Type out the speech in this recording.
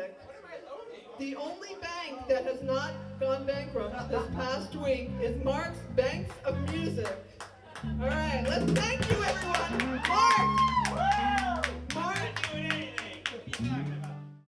music. The only bank that has not gone bankrupt this past week is Mark's Banks of Music. All right, let's thank you, everyone. Mark!